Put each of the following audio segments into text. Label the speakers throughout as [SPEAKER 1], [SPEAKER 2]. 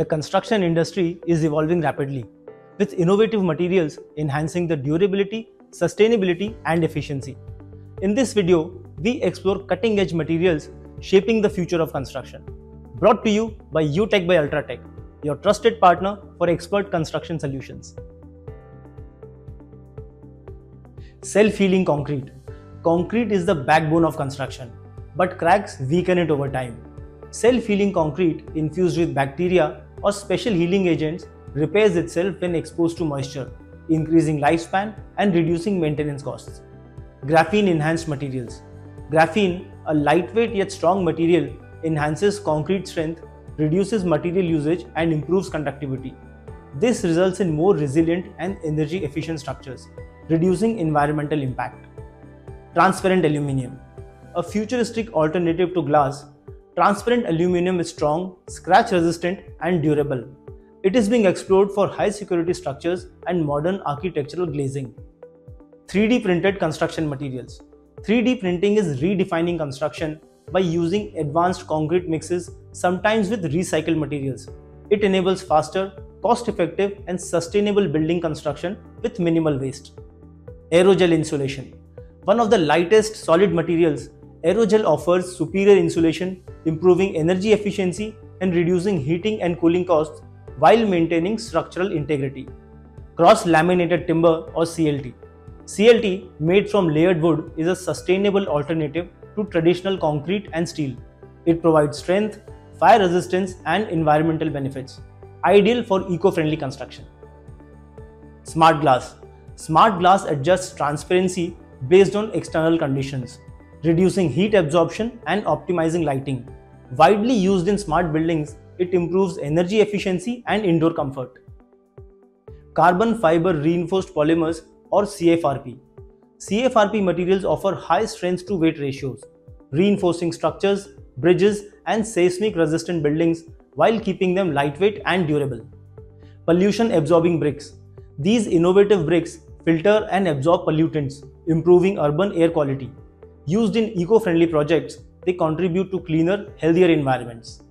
[SPEAKER 1] The construction industry is evolving rapidly, with innovative materials enhancing the durability, sustainability, and efficiency. In this video, we explore cutting edge materials shaping the future of construction. Brought to you by Utec by UltraTech, your trusted partner for expert construction solutions. Self healing concrete. Concrete is the backbone of construction, but cracks weaken it over time. Self healing concrete infused with bacteria or special healing agents repairs itself when exposed to moisture, increasing lifespan and reducing maintenance costs. Graphene enhanced materials. Graphene, a lightweight yet strong material, enhances concrete strength, reduces material usage, and improves conductivity. This results in more resilient and energy efficient structures, reducing environmental impact. Transparent aluminium. A futuristic alternative to glass, transparent aluminium is strong, scratch resistant, and durable. It is being explored for high security structures and modern architectural glazing. 3D printed construction materials. 3D printing is redefining construction by using advanced concrete mixes, sometimes with recycled materials. It enables faster, cost effective, and sustainable building construction with minimal waste. Aerogel insulation. One of the lightest solid materials, aerogel offers superior insulation, improving energy efficiency and reducing heating and cooling costs while maintaining structural integrity. Cross laminated timber or CLT. CLT, made from layered wood, is a sustainable alternative to traditional concrete and steel. It provides strength, fire resistance, and environmental benefits, ideal for eco friendly construction. Smart glass. Smart glass adjusts transparency based on external conditions, reducing heat absorption and optimizing lighting. Widely used in smart buildings, it improves energy efficiency and indoor comfort. Carbon fiber reinforced polymers or CFRP. CFRP materials offer high strength to weight ratios, reinforcing structures, bridges, and seismic resistant buildings while keeping them lightweight and durable. Pollution absorbing bricks. These innovative bricks filter and absorb pollutants, improving urban air quality. Used in eco friendly projects, they contribute to cleaner, healthier environments.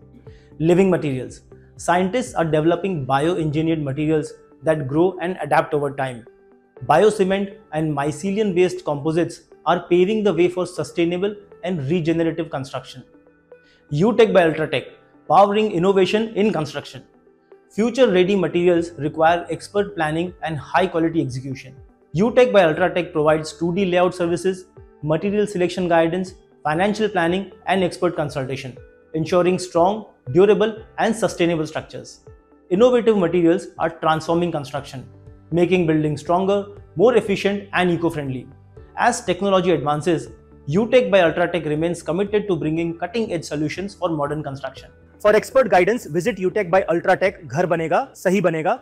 [SPEAKER 1] Living materials. Scientists are developing bioengineered materials that grow and adapt over time. Biocement and mycelium based composites are paving the way for sustainable and regenerative construction. Utec by UltraTech, powering innovation in construction. Future ready materials require expert planning and high quality execution. Utec by UltraTech provides 2D layout services, material selection guidance, financial planning, and expert consultation, ensuring strong, durable, and sustainable structures. Innovative materials are transforming construction, making buildings stronger, more efficient, and eco friendly. As technology advances, Utec by UltraTech remains committed to bringing cutting edge solutions for modern construction.
[SPEAKER 2] For expert guidance, visit Utec by UltraTech. Ghar banega, sahi banega.